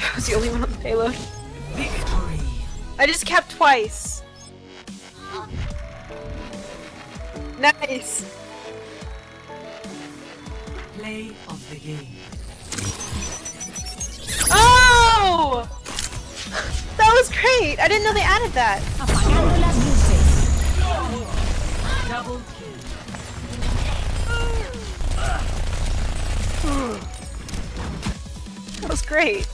I was the only one on the payload. Victory. I just kept twice. Nice. Play of the game. That was great! I didn't know they added that. That was great.